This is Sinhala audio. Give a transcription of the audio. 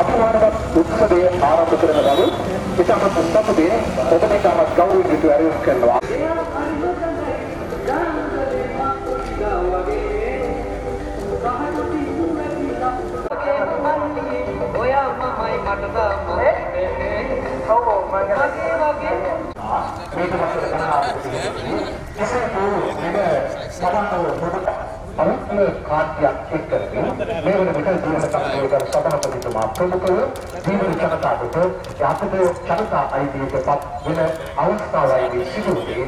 අභිමානවත් උත්සවයේ ආරම්භ කරන බව ඉතාමත් සතුටින් ඔබට ඉතාමත් ගෞරවයෙන් යුතුව ඇරයුම් කරනවා. ඔයා මමයි මට තාම ඔව් මගේ වගේ මේක මතක ගන්න කෙසේ හෝ මෙම සමන්ව පොදු අනුත්ම කාර්යයක් එක්කගෙන මේ වන විට ජීවන සංකේත සභාපතිතුමා ප්‍රමුඛව ජීවන ජනතාවට යහපත ජනතා අයිතියට පත් වෙන අවස්ථාවයි සිදුවේ